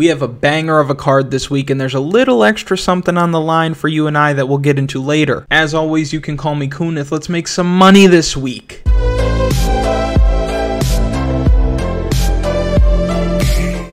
We have a banger of a card this week, and there's a little extra something on the line for you and I that we'll get into later. As always, you can call me Kunath. Let's make some money this week.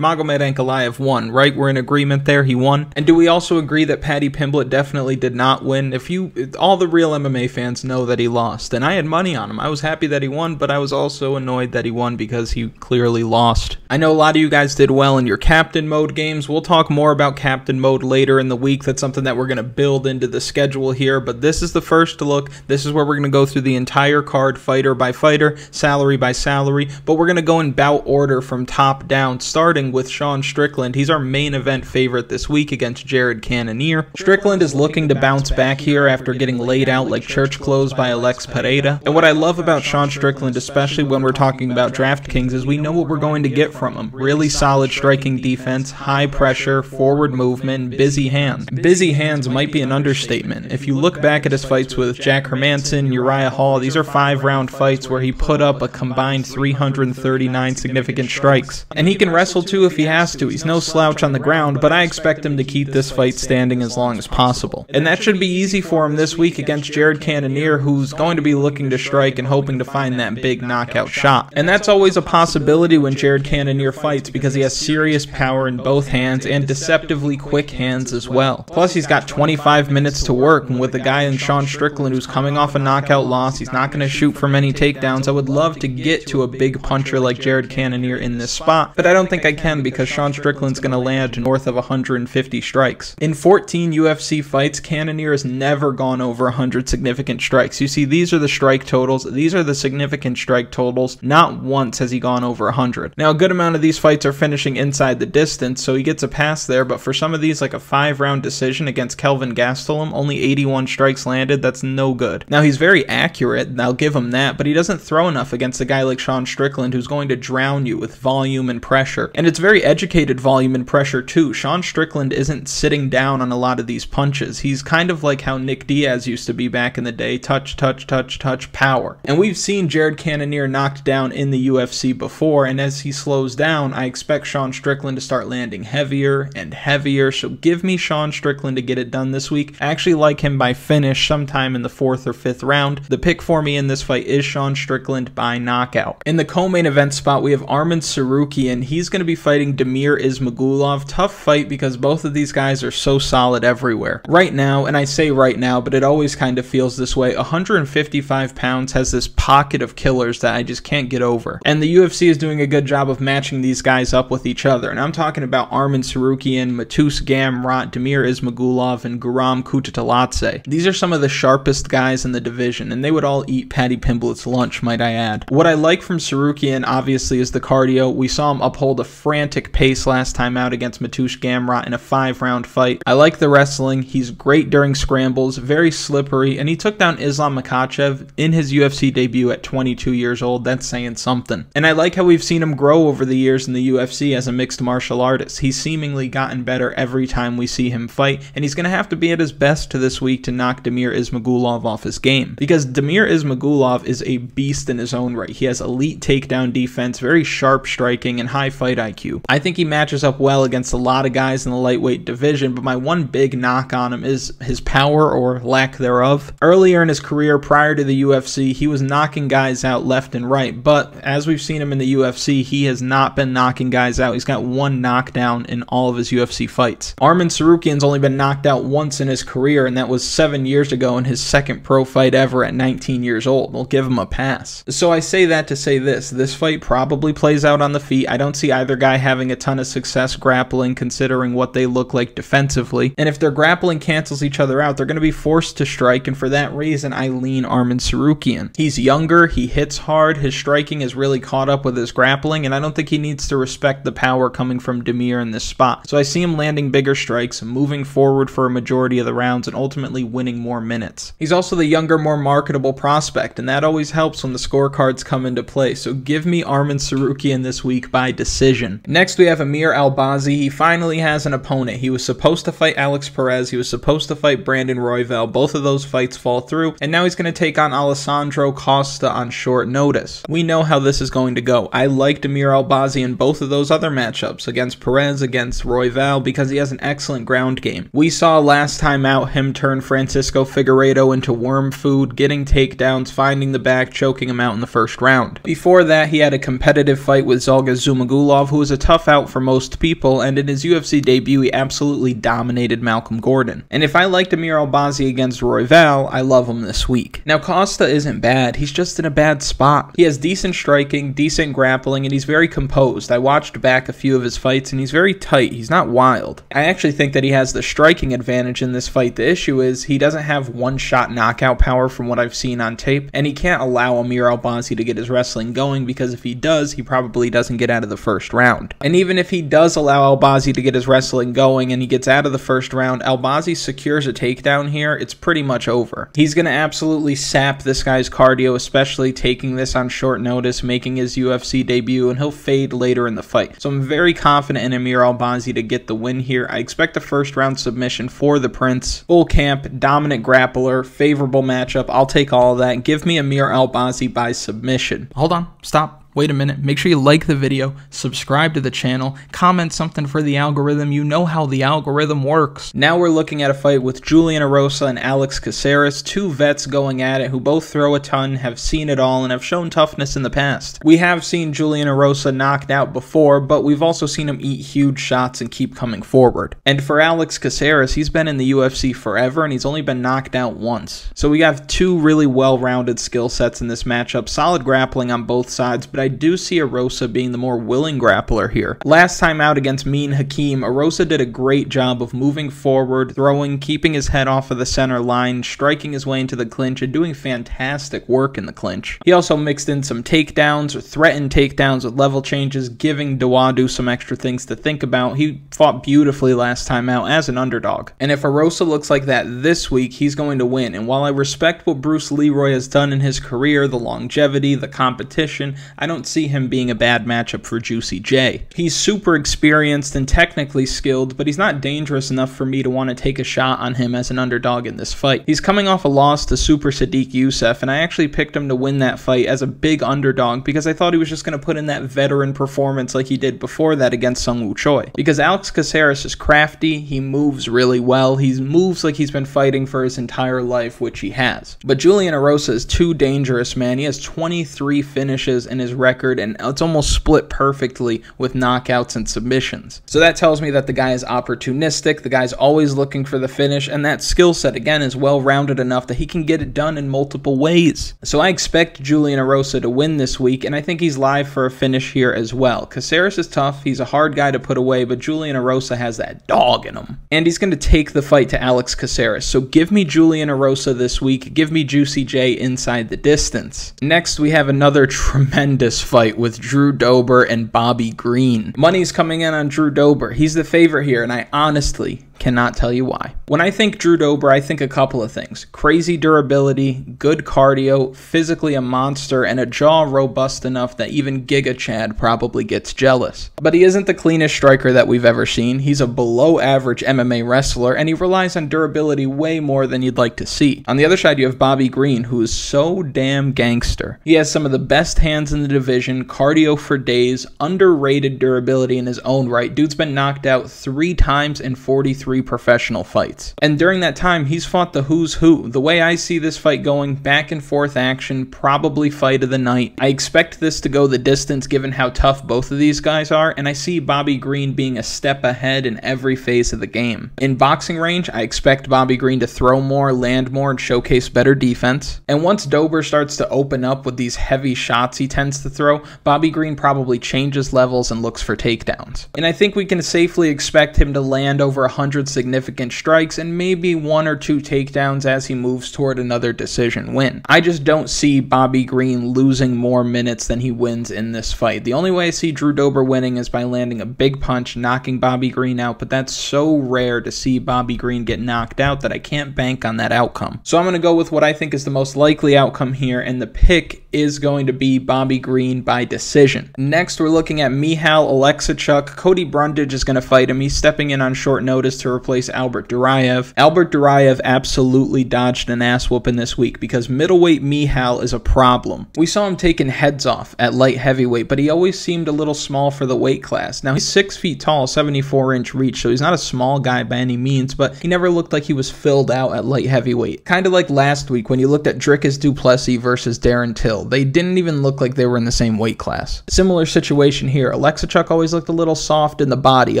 Magomed Ankalaev won, right? We're in agreement there. He won. And do we also agree that Paddy Pimblett definitely did not win? If you, all the real MMA fans know that he lost, and I had money on him. I was happy that he won, but I was also annoyed that he won because he clearly lost. I know a lot of you guys did well in your captain mode games. We'll talk more about captain mode later in the week. That's something that we're going to build into the schedule here, but this is the first look. This is where we're going to go through the entire card, fighter by fighter, salary by salary, but we're going to go in bout order from top down, starting with Sean Strickland. He's our main event favorite this week against Jared Cannonier. Strickland is looking to bounce back here after getting laid out like church clothes by Alex Pereira. And what I love about Sean Strickland, especially when we're talking about DraftKings, is we know what we're going to get from him. Really solid striking defense, high pressure, forward movement, busy hands. Busy hands might be an understatement. If you look back at his fights with Jack Hermansson, Uriah Hall, these are five round fights where he put up a combined 339 significant strikes. And he can wrestle too if he has to. He's no slouch on the ground, but I expect him to keep this fight standing as long as possible. And that should be easy for him this week against Jared Cannonier, who's going to be looking to strike and hoping to find that big knockout shot. And that's always a possibility when Jared Cannonier fights because he has serious power in both hands and deceptively quick hands as well. Plus, he's got 25 minutes to work, and with a guy in Sean Strickland who's coming off a knockout loss, he's not going to shoot for many takedowns. I would love to get to a big puncher like Jared Cannonier in this spot, but I don't think I can because Sean Strickland's going to land north of 150 strikes. In 14 UFC fights, Cannonier has never gone over 100 significant strikes. You see, these are the strike totals. These are the significant strike totals. Not once has he gone over 100. Now, a good amount of these fights are finishing inside the distance, so he gets a pass there, but for some of these, like a five round decision against Kelvin Gastelum, only 81 strikes landed. That's no good. Now, he's very accurate, and I'll give him that, but he doesn't throw enough against a guy like Sean Strickland who's going to drown you with volume and pressure. And it's very educated volume and pressure too. Sean Strickland isn't sitting down on a lot of these punches. He's kind of like how Nick Diaz used to be back in the day touch, touch, touch, touch, power. And we've seen Jared Cannonier knocked down in the UFC before, and as he slows down, I expect Sean Strickland to start landing heavier and heavier. So give me Sean Strickland to get it done this week. I actually like him by finish sometime in the fourth or fifth round. The pick for me in this fight is Sean Strickland by knockout. In the co-main event spot, we have Arman Tsarukyan. And he's going to be fighting Damir Ismagulov. Tough fight because both of these guys are so solid everywhere. Right now, and I say right now, but it always kind of feels this way, 155 pounds has this pocket of killers that I just can't get over. And the UFC is doing a good job of matching these guys up with each other. And I'm talking about Arman Tsarukyan, Mateusz Gamrot, Damir Ismagulov, and Guram Kutateladze. These are some of the sharpest guys in the division, and they would all eat Paddy Pimblett's lunch, might I add. What I like from Tsarukyan, obviously, is the cardio. We saw him uphold a frantic pace last time out against Mateusz Gamrot in a five-round fight. I like the wrestling. He's great during scrambles, very slippery, and he took down Islam Makhachev in his UFC debut at 22 years old. That's saying something. And I like how we've seen him grow over the years in the UFC as a mixed martial artist. He's seemingly gotten better every time we see him fight, and he's going to have to be at his best to this week to knock Damir Ismagulov off his game. Because Damir Ismagulov is a beast in his own right. He has elite takedown defense, very sharp striking, and high fight IQ. I think he matches up well against a lot of guys in the lightweight division, but my one big knock on him is his power or lack thereof. Earlier in his career, prior to the UFC, he was knocking guys out left and right, but as we've seen him in the UFC, he has not been knocking guys out. He's got one knockdown in all of his UFC fights. Arman Tsarukyan's only been knocked out once in his career, and that was seven years ago in his second pro fight ever at 19 years old. We'll give him a pass. So I say that to say this this fight probably plays out on the feet. I don't see either guy having a ton of success grappling considering what they look like defensively. And if their grappling cancels each other out, they're going to be forced to strike, and for that reason, I lean Arman Tsarukyan. He's younger, he hits hard, his striking is really caught up with his grappling, and I don't think he needs to respect the power coming from Damir in this spot. So I see him landing bigger strikes, moving forward for a majority of the rounds, and ultimately winning more minutes. He's also the younger, more marketable prospect, and that always helps when the scorecards come into play. So give me Arman Tsarukyan this week by decision. Next, we have Amir Albazi. He finally has an opponent. He was supposed to fight Alex Perez. He was supposed to fight Brandon Royval. Both of those fights fall through, and now he's going to take on Alessandro Costa on short notice. We know how this is going to go. I liked Amir Albazi in both of those other matchups against Perez, against Royval, because he has an excellent ground game. We saw last time out him turn Francisco Figueiredo into worm food, getting takedowns, finding the back, choking him out in the first round. Before that, he had a competitive fight with Zhalgas Zhumagulov, who was a tough out for most people, and in his UFC debut, he absolutely dominated Malcolm Gordon. And if I liked Amir Albazi against Royval, I love him this week. Now, Costa isn't bad, he's just in a bad spot. He has decent striking, decent grappling, and he's very composed. I watched back a few of his fights, and he's very tight. He's not wild. I actually think that he has the striking advantage in this fight. The issue is he doesn't have one shot knockout power from what I've seen on tape, and he can't allow Amir Albazi to get his wrestling going because if he does, he probably doesn't get out of the first round. And even if he does allow Albazi to get his wrestling going and he gets out of the first round, Albazi secures a takedown here, it's pretty much over. He's going to absolutely sap this guy's cardio, especially taking this on short notice, making his UFC debut, and he'll fade later in the fight. So I'm very confident in Amir Albazi to get the win here. I expect a first round submission for the Prince. Full camp, dominant grappler, favorable matchup. I'll take all of that. Give me Amir Albazi by submission. Hold on, stop wait a minute, make sure you like the video, subscribe to the channel, comment something for the algorithm. You know how the algorithm works. Now we're looking at a fight with Julian Erosa and Alex Caceres, two vets going at it who both throw a ton, have seen it all, and have shown toughness in the past. We have seen Julian Erosa knocked out before, but we've also seen him eat huge shots and keep coming forward. And for Alex Caceres, he's been in the UFC forever and he's only been knocked out once. So we have two really well-rounded skill sets in this matchup, solid grappling on both sides, but I do see Erosa being the more willing grappler here. Last time out against Mean Hakeem, Erosa did a great job of moving forward, throwing, keeping his head off of the center line, striking his way into the clinch, and doing fantastic work in the clinch. He also mixed in some takedowns or threatened takedowns with level changes, giving Dawodu some extra things to think about. He fought beautifully last time out as an underdog. And if Erosa looks like that this week, he's going to win. And while I respect what Bruce Leroy has done in his career, the longevity, the competition, I don't see him being a bad matchup for Juicy J. He's super experienced and technically skilled, but he's not dangerous enough for me to want to take a shot on him as an underdog in this fight. He's coming off a loss to Super Sodiq Yusuff, and I actually picked him to win that fight as a big underdog because I thought he was just going to put in that veteran performance like he did before that against Seungwoo Choi. Because Alex Caceres is crafty, he moves really well, he moves like he's been fighting for his entire life, which he has. But Julian Erosa is too dangerous, man. He has 23 finishes in his record and it's almost split perfectly with knockouts and submissions. So that tells me that the guy is opportunistic, the guy's always looking for the finish, and that skill set, again, is well rounded enough that he can get it done in multiple ways. So I expect Julian Erosa to win this week, and I think he's live for a finish here as well. Caceres is tough, he's a hard guy to put away, but Julian Erosa has that dog in him. And he's going to take the fight to Alex Caceres. So give me Julian Erosa this week, give me Juicy J inside the distance. Next, we have another tremendous fight with Drew Dober and Bobby Green. Money's coming in on Drew Dober. He's the favorite here, and I honestly Cannot tell you why. When I think Drew Dober, I think a couple of things crazy durability, good cardio, physically a monster, and a jaw robust enough that even Giga Chad probably gets jealous. But he isn't the cleanest striker that we've ever seen. He's a below average MMA wrestler, and he relies on durability way more than you'd like to see. On the other side, you have Bobby Green, who is so damn gangster. He has some of the best hands in the division, cardio for days, underrated durability in his own right. Dude's been knocked out three times in 43 three professional fights. And during that time, he's fought the who's who. The way I see this fight going, back and forth action, probably fight of the night. I expect this to go the distance given how tough both of these guys are, and I see Bobby Green being a step ahead in every phase of the game. In boxing range, I expect Bobby Green to throw more, land more, and showcase better defense. And once Dober starts to open up with these heavy shots he tends to throw, Bobby Green probably changes levels and looks for takedowns. And I think we can safely expect him to land over 100 100 significant strikes and maybe one or two takedowns as he moves toward another decision win. I just don't see Bobby Green losing more minutes than he wins in this fight. The only way I see Drew Dober winning is by landing a big punch, knocking Bobby Green out, but that's so rare to see Bobby Green get knocked out that I can't bank on that outcome. So I'm going to go with what I think is the most likely outcome here, and the pick is going to be Bobby Green by decision. Next, we're looking at Michal Oleksiejczuk. Cody Brundage is going to fight him. He's stepping in on short notice to replace Albert Duraev. Albert Duraev absolutely dodged an ass whooping this week because middleweight Mihal is a problem. We saw him taking heads off at light heavyweight, but he always seemed a little small for the weight class. Now, he's 6 feet tall, 74 inch reach, so he's not a small guy by any means, but he never looked like he was filled out at light heavyweight. Kind of like last week when you looked at Dricus Du Plessis versus Darren Till. They didn't even look like they were in the same weight class. Similar situation here. Oleksiejczuk always looked a little soft in the body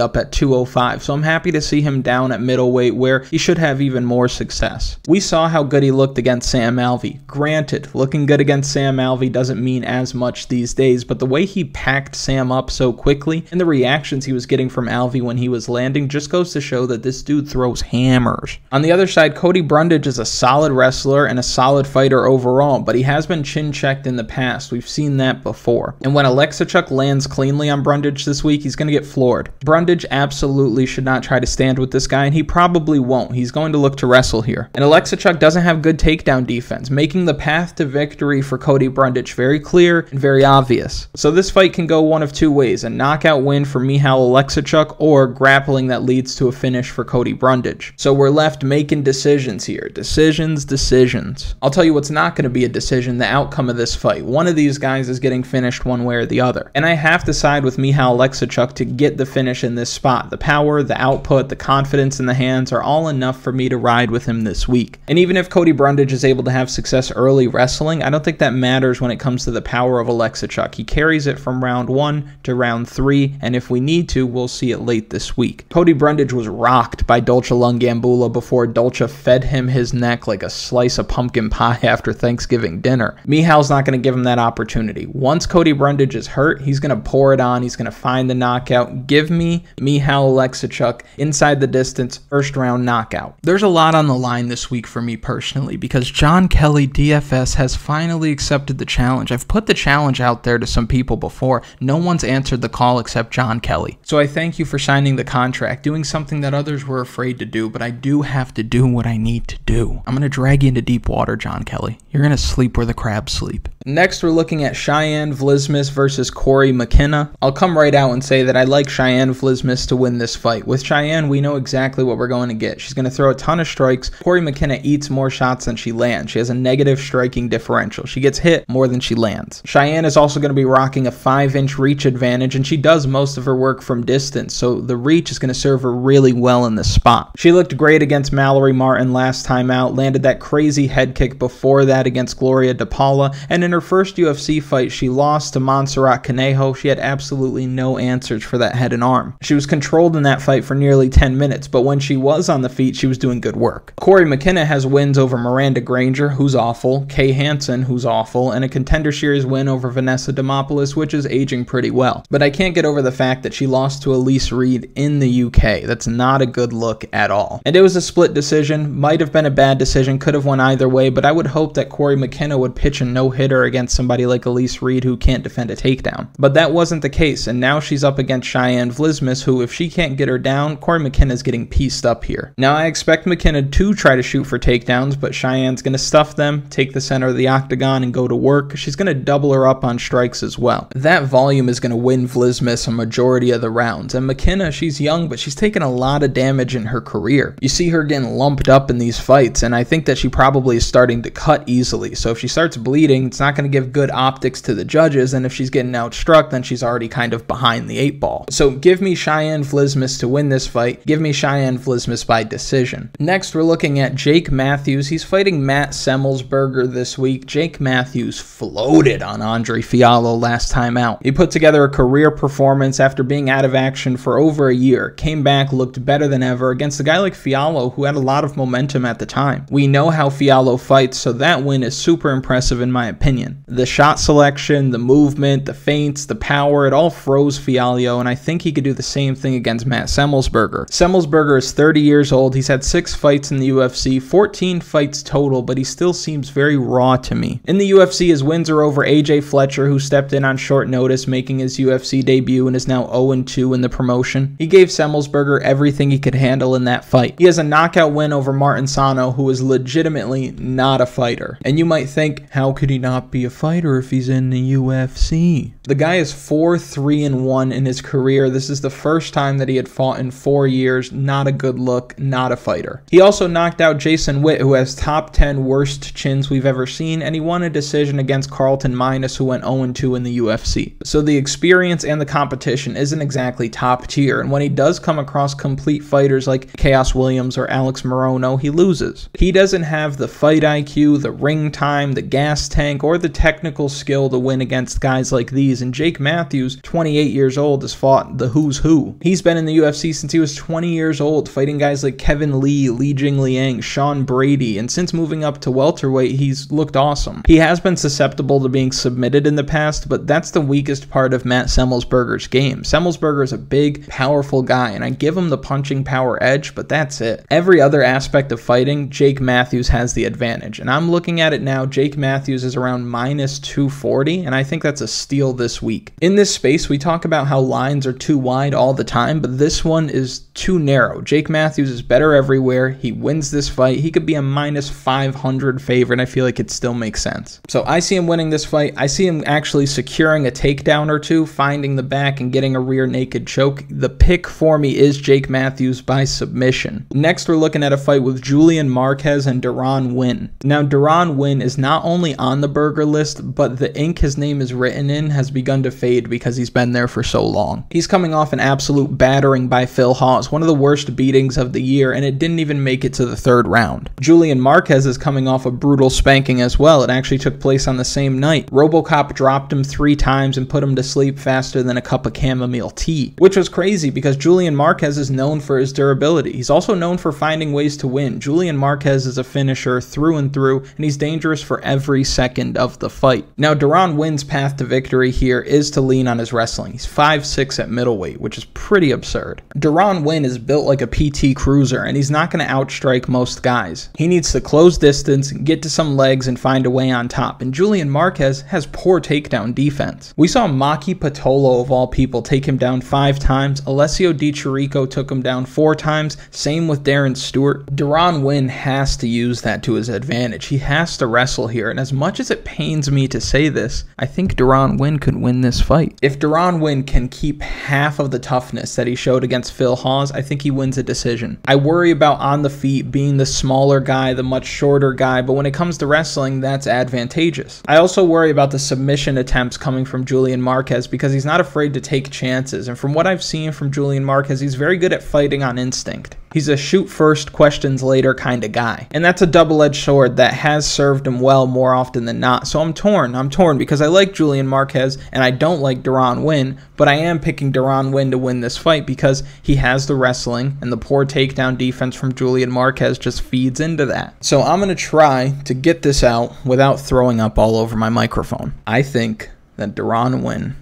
up at 205, so I'm happy to see him down at middleweight where he should have even more success. We saw how good he looked against Sam Alvey. Granted, looking good against Sam Alvey doesn't mean as much these days, but the way he packed Sam up so quickly and the reactions he was getting from Alvey when he was landing just goes to show that this dude throws hammers. On the other side, Cody Brundage is a solid wrestler and a solid fighter overall, but he has been chin checked in the past. We've seen that before. And when Oleksiejczuk lands cleanly on Brundage this week, he's going to get floored. Brundage absolutely should not try to stand with this guy, and he probably won't. He's going to look to wrestle here. And Oleksiejczuk doesn't have good takedown defense, making the path to victory for Cody Brundage very clear and very obvious. So this fight can go one of two ways, a knockout win for Michal Oleksiejczuk or grappling that leads to a finish for Cody Brundage. So we're left making decisions here. Decisions, decisions. I'll tell you what's not going to be a decision, the outcome of this fight. One of these guys is getting finished one way or the other. And I have to side with Michal Oleksiejczuk to get the finish in this spot. The power, the output, the confidence in the hands are all enough for me to ride with him this week. And even if Cody Brundage is able to have success early wrestling, I don't think that matters when it comes to the power of Oleksiejczuk. He carries it from round one to round three, and if we need to, we'll see it late this week. Cody Brundage was rocked by Dalcha Lungiambula before Dalcha fed him his neck like a slice of pumpkin pie after Thanksgiving dinner. Mihal's not going to give him that opportunity. Once Cody Brundage is hurt, he's going to pour it on. He's going to find the knockout. Give me Michal Oleksiejczuk inside the distance, first round knockout. There's a lot on the line this week for me personally because Jon Kelly DFS has finally accepted the challenge. I've put the challenge out there to some people before. No one's answered the call except Jon Kelly. So I thank you for signing the contract, doing something that others were afraid to do, but I do have to do what I need to do. I'm going to drag you into deep water, Jon Kelly. You're going to sleep where the crabs sleep. Next, we're looking at Cheyanne Vlismas versus Cory McKenna. I'll come right out and say that I like Cheyanne Vlismas to win this fight. With Cheyanne, we know exactly what we're going to get. She's going to throw a ton of strikes. Cory McKenna eats more shots than she lands. She has a negative striking differential. She gets hit more than she lands. Cheyanne is also going to be rocking a 5 inch reach advantage, and she does most of her work from distance, so the reach is going to serve her really well in this spot. She looked great against Mallory Martin last time out, landed that crazy head kick before that against Gloria DePaula, and in her first UFC fight, she lost to Montserrat Conejo. She had absolutely no answers for that head and arm. She was controlled in that fight for nearly 10 minutes, but when she was on the feet, she was doing good work. Cory McKenna has wins over Miranda Granger, who's awful, Kay Hansen, who's awful, and a contender series win over Vanessa Demopoulos, which is aging pretty well. But I can't get over the fact that she lost to Elise Reed in the UK. That's not a good look at all. And it was a split decision, might have been a bad decision, could have won either way, but I would hope that Cory McKenna would pitch a no hitter against somebody like Elise Reed who can't defend a takedown. But that wasn't the case, and now she's up against Cheyanne Vlismas, who, if she can't get her down, Cory McKenna's getting pieced up here. Now, I expect McKenna to try to shoot for takedowns, but Cheyanne's going to stuff them, take the center of the octagon, and go to work. She's going to double her up on strikes as well. That volume is going to win Vlismas a majority of the rounds, and McKenna, she's young, but she's taken a lot of damage in her career. You see her getting lumped up in these fights, and I think that she probably is starting to cut easily. So if she starts bleeding, it's not going to give good optics to the judges, and if she's getting outstruck, then she's already kind of behind the eight ball. So give me Cheyanne Vlismas to win this fight. Give me Cheyanne Vlismas by decision. Next, we're looking at Jake Matthews. He's fighting Matt Semelsberger this week. Jake Matthews floated on Andre Fialho last time out. He put together a career performance after being out of action for over a year, came back, looked better than ever against a guy like Fialho who had a lot of momentum at the time. We know how Fialho fights, so that win is super impressive in my opinion. The shot selection, the movement, the feints, the power, it all froze Fialho, and I think he could do the same thing against Matt Semelsberger. Semelsberger is 30 years old. He's had six fights in the UFC, 14 fights total, but he still seems very raw to me. In the UFC, his wins are over AJ Fletcher, who stepped in on short notice, making his UFC debut and is now 0 2 in the promotion. He gave Semelsberger everything he could handle in that fight. He has a knockout win over Martin Sano, who is legitimately not a fighter. And you might think, how could he not be a fighter if he's in the UFC? The guy is 4 3 and 1 in his career. This is the first time that he had fought in four years. Not a good look, not a fighter. He also knocked out Jason Witt, who has top 10 worst chins we've ever seen, and he won a decision against Carlton Minus, who went 0 2 in the UFC. So the experience and the competition isn't exactly top tier, and when he does come across complete fighters like Khaos Williams or Alex Morono, he loses. He doesn't have the fight IQ, the ring time, the gas tank, or the technical skill to win against guys like these and Jake Matthews, 28 years old, has fought the who's who. He's been in the UFC since he was 20 years old, fighting guys like Kevin Lee, Li Jing Liang, Sean Brady, and since moving up to welterweight, he's looked awesome. He has been susceptible to being submitted in the past, but that's the weakest part of Matt Semelsberger's game. Semelsberger is a big, powerful guy, and I give him the punching power edge, but that's it. Every other aspect of fighting, Jake Matthews has the advantage, and I'm looking at it now. Jake Matthews is around minus 240, and I think that's a steal this week. In this space, we talk about how lines are too wide all the time, but this one is too narrow. Jake Matthews is better everywhere. He wins this fight. He could be a minus 500 favorite, I feel like it still makes sense. So I see him winning this fight. I see him actually securing a takedown or two, finding the back, and getting a rear naked choke. The pick for me is Jake Matthews by submission. Next, we're looking at a fight with Julian Marquez and Deron Winn. Now, Deron Winn is not only on the burger list, but the ink his name is written in has begun to fade because he's been there for so long. He's coming off an absolute battering by Phil Hawes, one of the worst beatings of the year, and it didn't even make it to the third round. Julian Marquez is coming off a brutal spanking as well. It actually took place on the same night. Robocop dropped him three times and put him to sleep faster than a cup of chamomile tea, which was crazy because Julian Marquez is known for his durability. He's also known for finding ways to win. Julian Marquez is a finisher through and through, and he's dangerous for every second of the fight. Now, Deron wins path to victory here is to lean on his wrestling. He's 5'6 at middleweight, which is pretty absurd. Deron Winn is built like a PT cruiser, and he's not going to outstrike most guys. He needs to close distance, get to some legs, and find a way on top. And Julian Marquez has poor takedown defense. We saw Maki Pitolo, of all people, take him down five times. Alessio Di Chirico took him down four times. Same with Darren Stewart. Deron Winn has to use that to his advantage. He has to wrestle here. And as much as it pains me to say this, I think Deron Winn could win this fight. If Deron Winn can keep half of the toughness that he showed against Phil Hawes, I think he wins a decision. I worry about on the feet being the smaller guy, the much shorter guy, but when it comes to wrestling, that's advantageous. I also worry about the submission attempts coming from Julian Marquez because he's not afraid to take chances. And from what I've seen from Julian Marquez, he's very good at fighting on instinct. He's a shoot first, questions later kind of guy. And that's a double edged sword that has served him well more often than not. So I'm torn. I'm torn because I like Julian Marquez and I don't like Deron Winn, but I am picking Deron Winn to win this fight because he has the wrestling and the poor takedown defense from Julian Marquez just feeds into that. So I'm going to try to get this out without throwing up all over my microphone. I think that Deron Winn.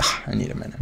I need a minute.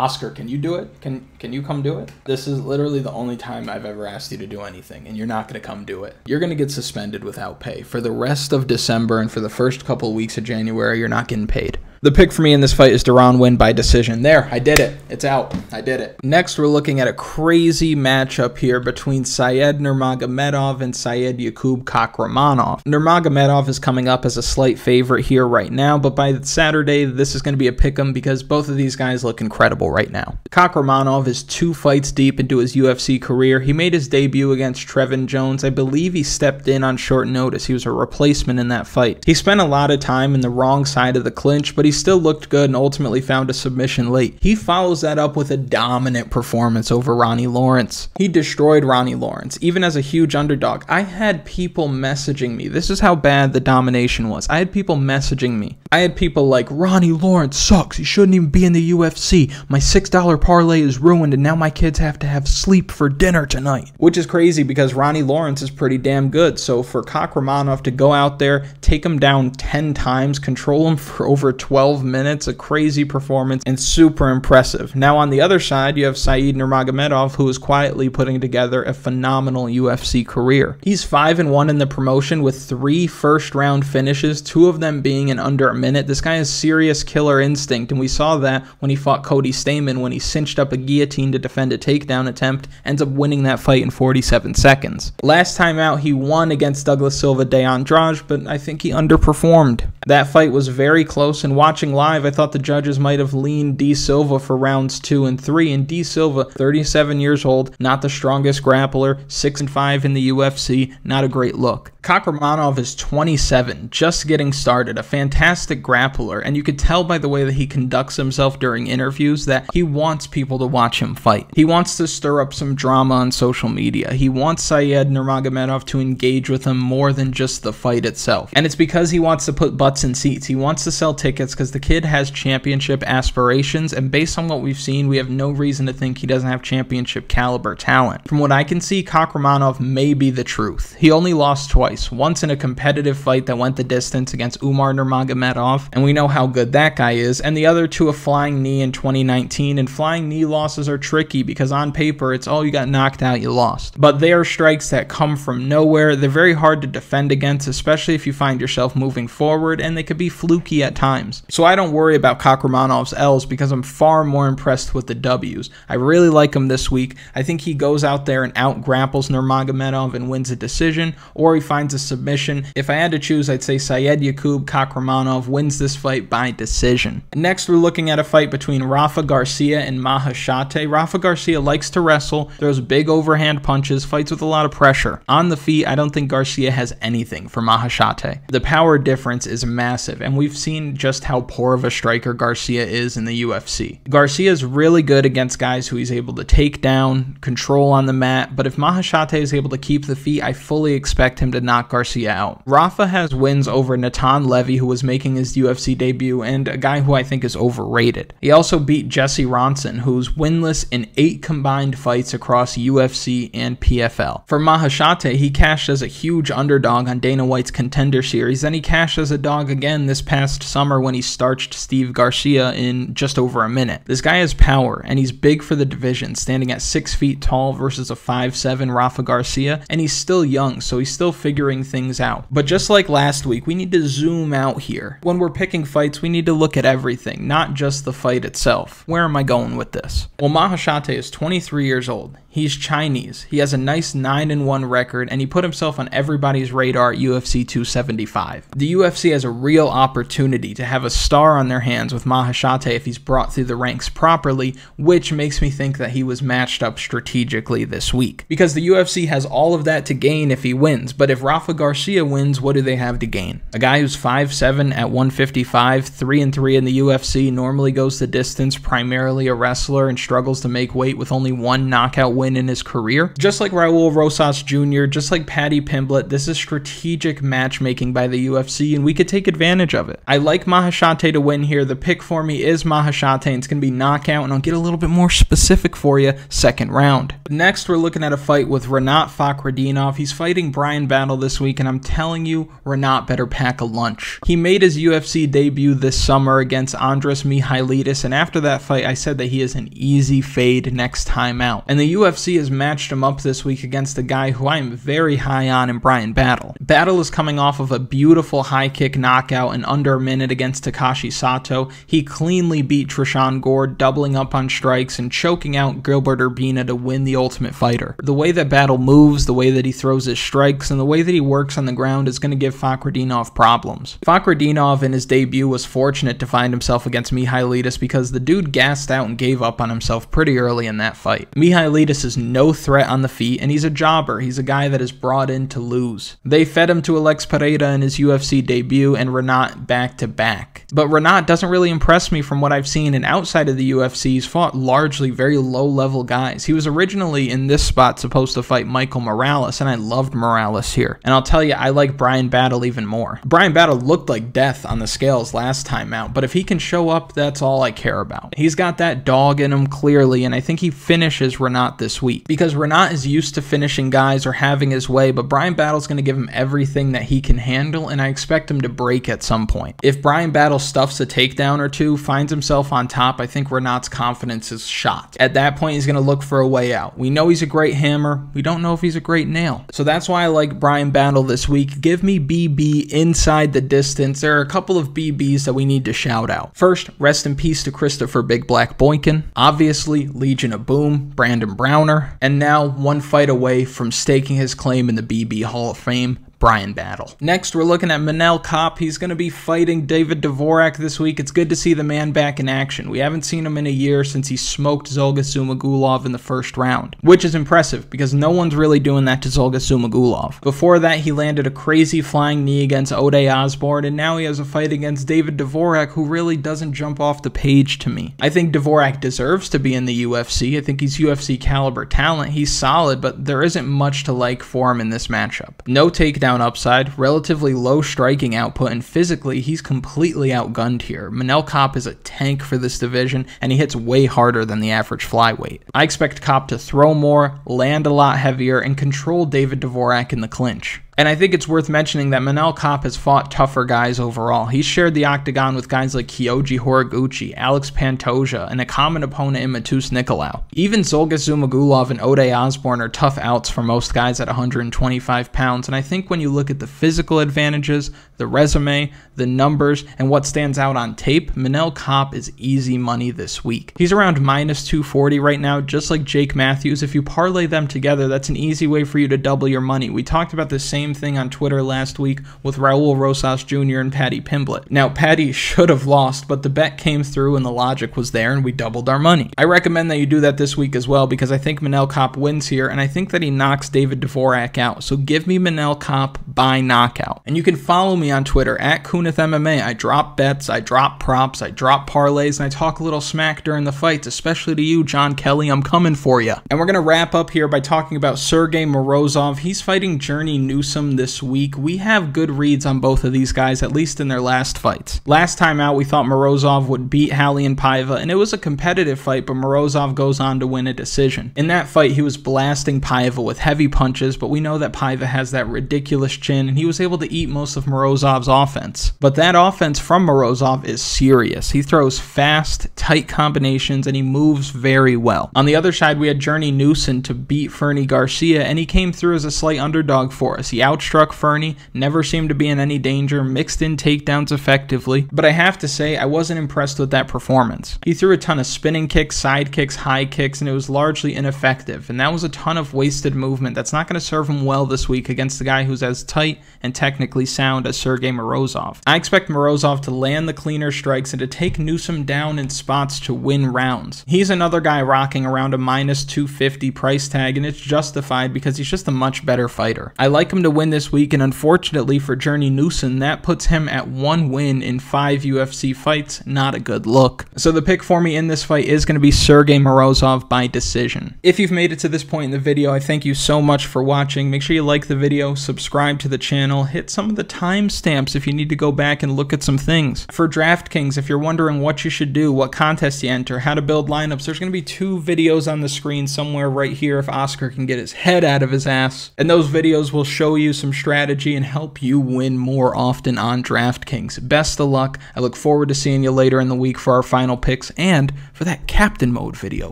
Oscar, can you do it? Can can you come do it? This is literally the only time I've ever asked you to do anything, and you're not gonna come do it. You're gonna get suspended without pay for the rest of December and for the first couple weeks of January. You're not getting paid. The pick for me in this fight is Deron Winn by decision. There, I did it. It's out. I did it. Next, we're looking at a crazy matchup here between Said Nurmagomedov and Saidyokub Kakhramonov. Nurmagomedov is coming up as a slight favorite here right now, but by Saturday, this is going to be a pick 'em because both of these guys look incredible right now. Kakhramonov is two fights deep into his UFC career. He made his debut against Trevin Jones. I believe he stepped in on short notice. He was a replacement in that fight. He spent a lot of time in the wrong side of the clinch, but he still looked good and ultimately found a submission late. He follows that up with a dominant performance over Ronnie Lawrence. He destroyed Ronnie Lawrence, even as a huge underdog. I had people messaging me. This is how bad the domination was. I had people messaging me. I had people like, Ronnie Lawrence sucks. He shouldn't even be in the UFC. My $6 parlay is ruined and now my kids have to have sleep for dinner tonight. Which is crazy because Ronnie Lawrence is pretty damn good. So for Kakhramonov to go out there, take him down 10 times, control him for over 12 12 minutes, a crazy performance, and super impressive. Now, on the other side, you have Said Nurmagomedov, who is quietly putting together a phenomenal UFC career. He's 5 and 1 in the promotion with three first round finishes, two of them being in under a minute. This guy has serious killer instinct, and we saw that when he fought Cody Stamann when he cinched up a guillotine to defend a takedown attempt, ends up winning that fight in 47 seconds. Last time out, he won against Douglas Silva de Andrade, but I think he underperformed. That fight was very close, and watching live, I thought the judges might have leaned D Silva for rounds two and three. And D Silva, 37 years old, not the strongest grappler, six and five in the UFC, not a great look. Kakhramonov is 27, just getting started, a fantastic grappler, and you could tell by the way that he conducts himself during interviews that he wants people to watch him fight. He wants to stir up some drama on social media. He wants Said Nurmagomedov to engage with him more than just the fight itself. And it's because he wants to put butts in seats. He wants to sell tickets because the kid has championship aspirations, and based on what we've seen, we have no reason to think he doesn't have championship caliber talent. From what I can see, Kakhramonov may be the truth. He only lost twice. Once in a competitive fight that went the distance against Umar Nurmagomedov, and we know how good that guy is, and the other to a flying knee in 2019. And flying knee losses are tricky because on paper it's all you got knocked out, you lost. But they are strikes that come from nowhere. They're very hard to defend against, especially if you find yourself moving forward, and they could be fluky at times. So I don't worry about Kakhramonov's L's because I'm far more impressed with the W's. I really like him this week. I think he goes out there and out grapples Nurmagomedov and wins a decision, or he finds a submission. If I had to choose, I'd say Saidyokub Kakhramonov wins this fight by decision. Next, we're looking at a fight between Rafa Garcia and Maheshate. Rafa Garcia likes to wrestle, throws big overhand punches, fights with a lot of pressure. On the feet, I don't think Garcia has anything for Maheshate. The power difference is massive, and we've seen just how poor of a striker Garcia is in the UFC. Garcia is really good against guys who he's able to take down, control on the mat, but if Maheshate is able to keep the feet, I fully expect him to knock Garcia out. Rafa has wins over Natan Levy, who was making his UFC debut, and a guy who I think is overrated. He also beat Jesse Ronson, who's winless in eight combined fights across UFC and PFL. For Maheshate, he cashed as a huge underdog on Dana White's Contender Series, then he cashed as a dog again this past summer when he starched Steve Garcia in just over a minute. This guy has power, and he's big for the division, standing at 6 feet tall versus a 5'7 Rafa Garcia, and he's still young, so he's still figuring things out. But just like last week, we need to zoom out here. When we're picking fights, we need to look at everything, not just the fight itself. Where am I going with this? Well, Maheshate is 23 years old. He's Chinese. He has a nice 9 and 1 record and he put himself on everybody's radar at UFC 275. The UFC has a real opportunity to have a star on their hands with Maheshate if he's brought through the ranks properly, which makes me think that he was matched up strategically this week. Because the UFC has all of that to gain if he wins, but if Rafa Garcia wins, what do they have to gain? A guy who's 5'7 at 155, 3 and 3 in the UFC, normally goes the distance, primarily a wrestler, and struggles to make weight with only one knockout win in his career. Just like Raul Rosas Jr., just like Paddy Pimblett, this is strategic matchmaking by the UFC, and we could take advantage of it. I like Maheshate to win here. The pick for me is Maheshate, and it's going to be knockout, and I'll get a little bit more specific for you second round. Next, we're looking at a fight with Rinat Fakhretdinov. He's fighting Bryan Battle this week, and I'm telling you, Rinat better pack a lunch. He made his UFC debut this summer against Andreas Michailidis, and after that fight, I said that he is an easy fade next time out. And the UFC has matched him up this week against a guy who I am very high on in Bryan Battle. Battle is coming off of a beautiful high kick knockout in under a minute against Takashi Sato. He cleanly beat Tresean Gore, doubling up on strikes and choking out Gilbert Urbina to win the Ultimate Fighter. The way that Battle moves, the way that he throws his strikes, and the way that he works on the ground is going to give Fakhretdinov problems. Fakhretdinov in his debut was fortunate to find himself against Michailidis because the dude gassed out and gave up on himself pretty early in that fight. Michailidis is no threat on the feet, and he's a jobber. He's a guy that is brought in to lose. They fed him to Alex Pereira in his UFC debut and Rinat back to back. But Rinat doesn't really impress me from what I've seen, and outside of the UFC, he's fought largely very low level guys. He was originally in this spot supposed to fight Michael Morales, and I loved Morales here. And I'll tell you, I like Bryan Battle even more. Bryan Battle looked like death on the scales last time out, but if he can show up, that's all I care about. He's got that dog in him clearly, and I think he finishes Rinat this week because Rinat is used to finishing guys or having his way, but Bryan Battle's going to give him everything that he can handle, and I expect him to break at some point. If Bryan Battle stuffs a takedown or two, finds himself on top, I think Rinat's confidence is shot. At that point, he's going to look for a way out. We know he's a great hammer. We don't know if he's a great nail. So that's why I like Bryan Battle this week. Give me BB inside the distance. There are a couple of BBs that we need to shout out. First, rest in peace to Christopher Big Black Boykin. Obviously, Legion of Boom, Brandon Browner. And now one fight away from staking his claim in the BB Hall of Fame, Bryan Battle. Next, we're looking at Manel Kape. He's going to be fighting David Dvorak this week. It's good to see the man back in action. We haven't seen him in a year since he smoked Zolga Zhumagulov in the first round, which is impressive because no one's really doing that to Zolga Zhumagulov. Before that, he landed a crazy flying knee against Ode Osbourne, and now he has a fight against David Dvorak, who really doesn't jump off the page to me. I think Dvorak deserves to be in the UFC. I think he's UFC caliber talent. He's solid, but there isn't much to like for him in this matchup. No takedown upside, relatively low striking output, and physically, he's completely outgunned here. Manel Kape is a tank for this division, and he hits way harder than the average flyweight. I expect Kape to throw more, land a lot heavier, and control David Dvorak in the clinch. And I think it's worth mentioning that Manel Kape has fought tougher guys overall. He's shared the octagon with guys like Kyoji Horiguchi, Alex Pantoja, and a common opponent in Matheus Nicolau. Even Zolga Zhumagulov and Ode Osbourne are tough outs for most guys at 125 pounds, and I think when you look at the physical advantages, the resume, the numbers, and what stands out on tape, Manel Kape is easy money this week. He's around minus 240 right now, just like Jake Matthews. If you parlay them together, that's an easy way for you to double your money. We talked about the same same thing on Twitter last week with Raul Rosas Jr. and Paddy Pimblett. Now, Paddy should have lost, but the bet came through and the logic was there and we doubled our money. I recommend that you do that this week as well because I think Manel Kape wins here and I think that he knocks David Dvorak out. So give me Manel Kape by knockout. And you can follow me on Twitter at Kunath MMA. I drop bets, I drop props, I drop parlays, and I talk a little smack during the fights, especially to you, Jon Kelly. I'm coming for you. And we're going to wrap up here by talking about Sergey Morozov. He's fighting Journey This week. We have good reads on both of these guys, at least in their last fights. Last time out, we thought Morozov would beat Raulian Paiva, and it was a competitive fight, but Morozov goes on to win a decision. In that fight, he was blasting Paiva with heavy punches, but we know that Paiva has that ridiculous chin, and he was able to eat most of Morozov's offense. But that offense from Morozov is serious. He throws fast, tight combinations, and he moves very well. On the other side, we had Journey Newson to beat Fernie Garcia, and he came through as a slight underdog for us. He outstruck Fernie, never seemed to be in any danger, mixed in takedowns effectively, but I have to say, I wasn't impressed with that performance. He threw a ton of spinning kicks, side kicks, high kicks, and it was largely ineffective, and that was a ton of wasted movement that's not going to serve him well this week against the guy who's as tight and technically sound as Sergey Morozov. I expect Morozov to land the cleaner strikes and to take Newson down in spots to win rounds. He's another guy rocking around a minus 250 price tag, and it's justified because he's just a much better fighter. I like him to win this week, and unfortunately for Journey Newson, that puts him at one win in five UFC fights. Not a good look. So the pick for me in this fight is going to be Sergey Morozov by decision. If you've made it to this point in the video, I thank you so much for watching. Make sure you like the video, subscribe to the channel, hit some of the timestamps if you need to go back and look at some things. For DraftKings, if you're wondering what you should do, what contest you enter, how to build lineups, there's going to be two videos on the screen somewhere right here if Oscar can get his head out of his ass. And those videos will show you some strategy and help you win more often on DraftKings. Best of luck. I look forward to seeing you later in the week for our final picks and for that captain mode video.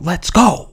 Let's go!